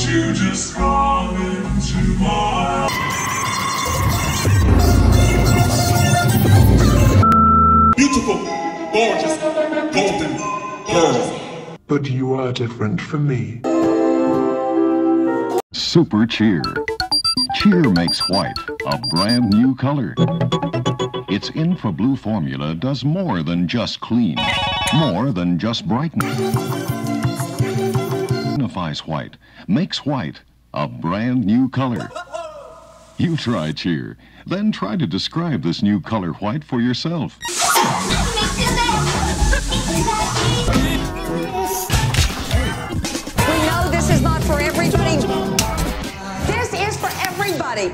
you just come into my Beautiful, gorgeous, golden girl. But you are different from me. Super Cheer. Cheer makes white a brand new color. Its Infra Blue formula does more than just clean, more than just brighten. Unifies white, makes white a brand new color. You try Cheer, then try to describe this new color white for yourself. We know this is not for everybody. This is for everybody.